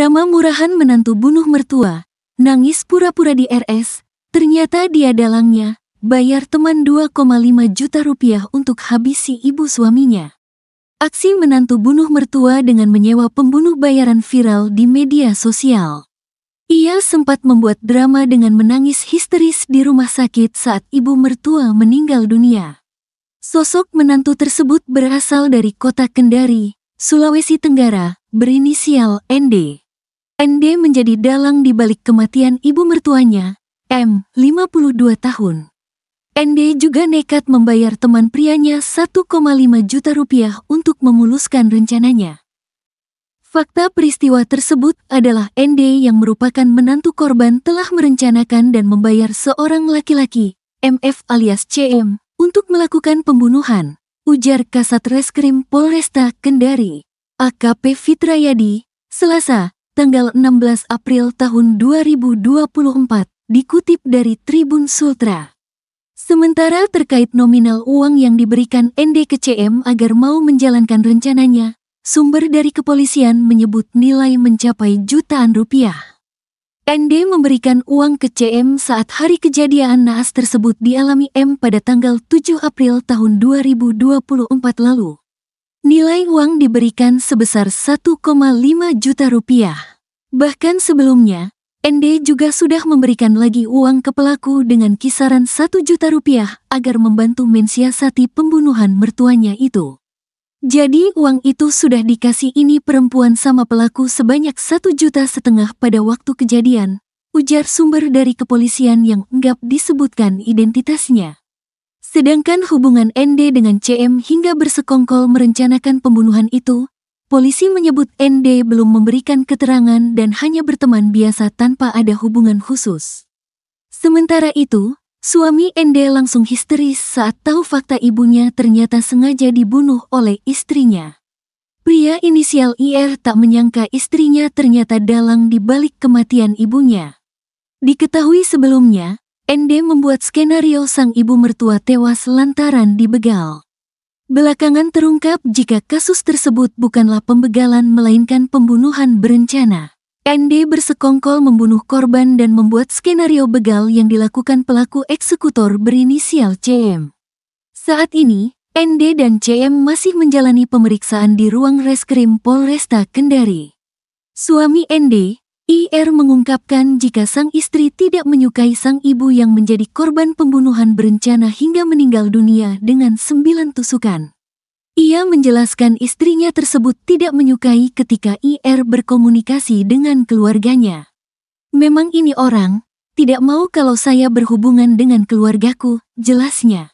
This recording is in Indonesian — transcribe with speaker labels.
Speaker 1: Drama murahan menantu bunuh mertua, nangis pura-pura di RS, ternyata dia dalangnya, bayar teman 2,5 juta rupiah untuk habisi ibu suaminya. Aksi menantu bunuh mertua dengan menyewa pembunuh bayaran viral di media sosial. Ia sempat membuat drama dengan menangis histeris di rumah sakit saat ibu mertua meninggal dunia. Sosok menantu tersebut berasal dari kota Kendari, Sulawesi Tenggara, berinisial ND. ND menjadi dalang di balik kematian ibu mertuanya, M, 52 tahun. ND juga nekat membayar teman prianya 1,5 juta rupiah untuk memuluskan rencananya. Fakta peristiwa tersebut adalah ND yang merupakan menantu korban telah merencanakan dan membayar seorang laki-laki, MF alias CM, untuk melakukan pembunuhan, ujar Kasat Reskrim Polresta Kendari, AKP Fitrayadi, Selasa, tanggal 16 April tahun 2024, dikutip dari Tribun Sultra. Sementara terkait nominal uang yang diberikan ND ke CM agar mau menjalankan rencananya, sumber dari kepolisian menyebut nilai mencapai jutaan rupiah. ND memberikan uang ke CM saat hari kejadian naas tersebut dialami M pada tanggal 7 April tahun 2024 lalu. Nilai uang diberikan sebesar 1,5 juta rupiah. Bahkan sebelumnya, ND juga sudah memberikan lagi uang ke pelaku dengan kisaran satu juta rupiah agar membantu mensiasati pembunuhan mertuanya itu. Jadi uang itu sudah dikasih ini perempuan sama pelaku sebanyak satu juta setengah pada waktu kejadian, ujar sumber dari kepolisian yang enggak disebutkan identitasnya. Sedangkan hubungan ND dengan CM hingga bersekongkol merencanakan pembunuhan itu, Polisi menyebut ND belum memberikan keterangan dan hanya berteman biasa tanpa ada hubungan khusus. Sementara itu, suami ND langsung histeris saat tahu fakta ibunya ternyata sengaja dibunuh oleh istrinya. Pria inisial IR tak menyangka istrinya ternyata dalang di balik kematian ibunya. Diketahui sebelumnya, ND membuat skenario sang ibu mertua tewas lantaran dibegal. Belakangan terungkap jika kasus tersebut bukanlah pembegalan melainkan pembunuhan berencana. ND bersekongkol membunuh korban dan membuat skenario begal yang dilakukan pelaku eksekutor berinisial CM. Saat ini, ND dan CM masih menjalani pemeriksaan di ruang reskrim Polresta Kendari. Suami ND, IR mengungkapkan jika sang istri tidak menyukai sang ibu yang menjadi korban pembunuhan berencana hingga meninggal dunia dengan sembilan tusukan. Ia menjelaskan istrinya tersebut tidak menyukai ketika IR berkomunikasi dengan keluarganya. Memang ini orang, tidak mau kalau saya berhubungan dengan keluargaku, jelasnya.